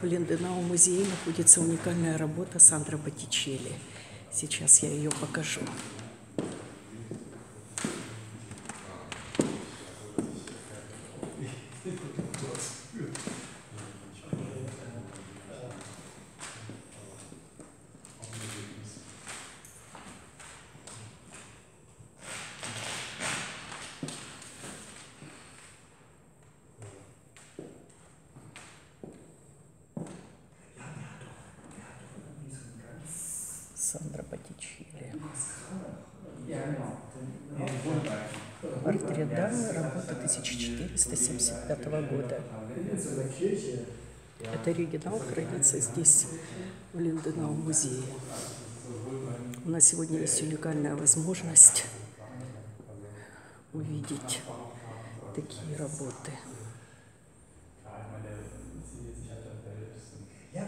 В Линденау музее находится уникальная работа Сандра Боттичелли. Сейчас я ее покажу. Сандра Боттичелли. Портрет дамы, работа 1475 года. Это оригинал хранится здесь, в Линденау музее. У нас сегодня есть уникальная возможность увидеть такие работы. Ja,